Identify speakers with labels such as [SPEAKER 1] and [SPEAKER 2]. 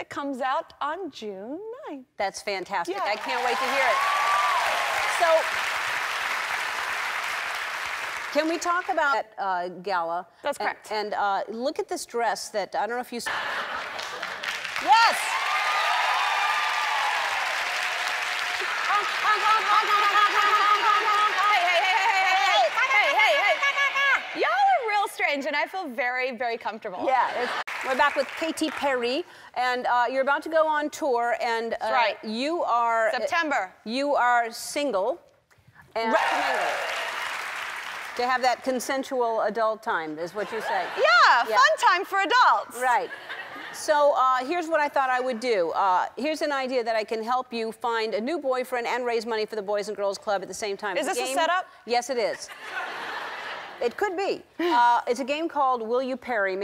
[SPEAKER 1] that comes out on June 9th.
[SPEAKER 2] That's fantastic.
[SPEAKER 1] Yeah.
[SPEAKER 2] I can't wait to hear it. So, can we talk about that uh, gala?
[SPEAKER 1] That's
[SPEAKER 2] And-
[SPEAKER 1] correct.
[SPEAKER 2] And, uh, look at this dress that I don't know if you. s-
[SPEAKER 1] Yes! And I feel very, very comfortable.
[SPEAKER 2] Yeah, it's, we're back with Katy Perry, and uh, you're about to go on tour, and uh,
[SPEAKER 1] right.
[SPEAKER 2] you are
[SPEAKER 1] September.
[SPEAKER 2] You are single, and
[SPEAKER 1] Right.
[SPEAKER 2] to have that consensual adult time is what you say.
[SPEAKER 1] Yeah,
[SPEAKER 2] Yeah.
[SPEAKER 1] fun time for adults.
[SPEAKER 2] Right. So uh, here's what I thought I would do. Uh, here's an idea that I can help you find a new boyfriend and raise money for the Boys and Girls Club at the same time.
[SPEAKER 1] Is this a setup?
[SPEAKER 2] Yes, it is. It could be. Uh, it's a game called Will You Perry Me?